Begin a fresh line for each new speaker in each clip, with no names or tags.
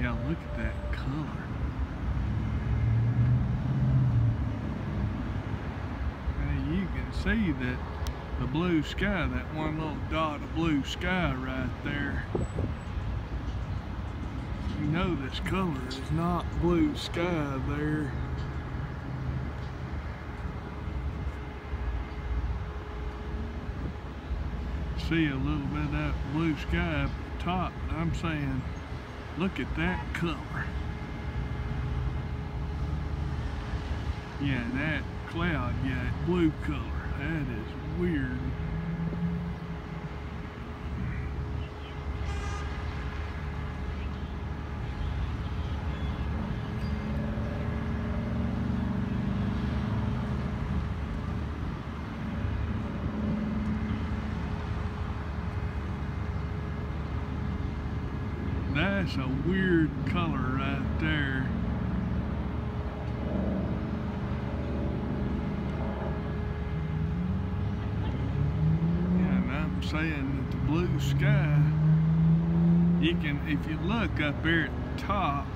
Yeah, look at that color. And you can see that the blue sky, that one little dot of blue sky right there. You know this color is not blue sky there. See a little bit of that blue sky up top. I'm saying, look at that color. Yeah, that cloud, yeah, blue color. That is weird. That's a weird color right there. And I'm saying that the blue sky, you can, if you look up here at the top,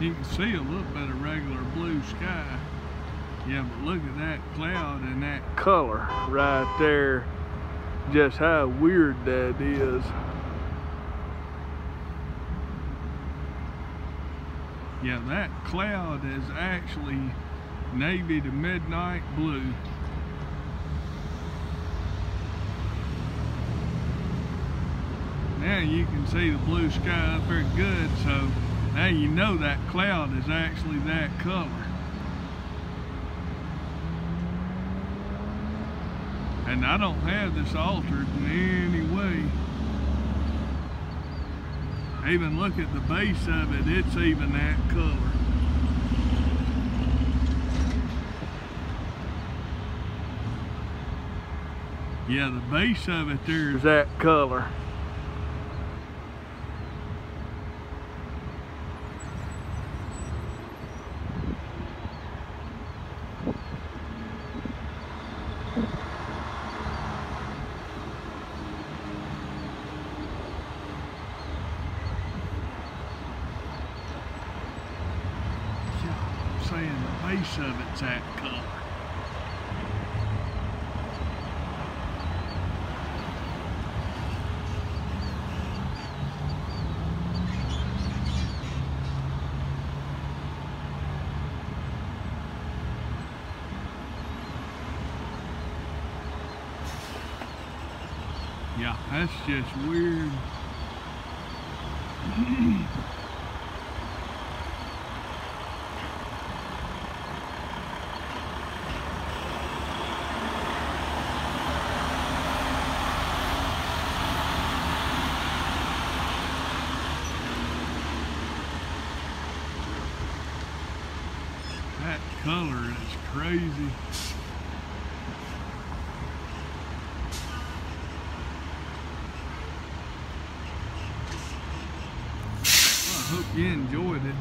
you can see a little bit of regular blue sky. Yeah, but look at that cloud and that color right there. Just how weird that is. Yeah, that cloud is actually navy to midnight blue. Now you can see the blue sky up there good, so now you know that cloud is actually that color. And I don't have this altered in any way. Even look at the base of it, it's even that color. Yeah, the base of it there is that color. Yeah, I'm saying the base of it's that color. Yeah, that's just weird. That color is crazy. I hope you enjoyed it.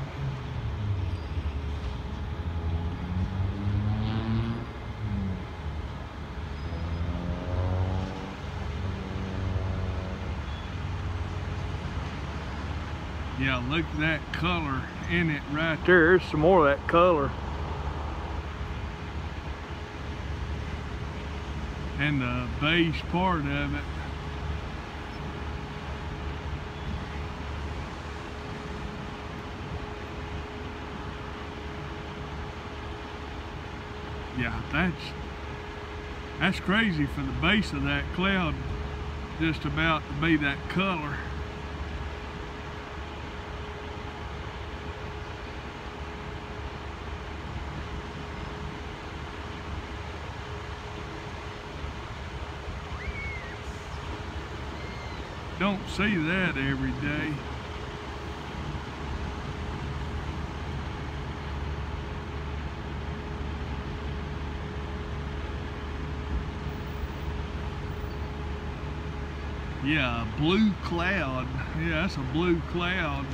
Yeah, look at that color in it right there. There's some more of that color. And the base part of it. Yeah, that's that's crazy for the base of that cloud just about to be that color. Don't see that every day. Yeah, blue cloud. Yeah, that's a blue cloud.